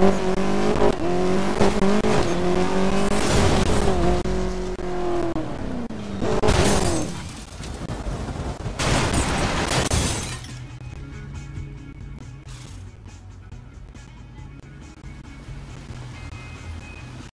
Mm-hmm.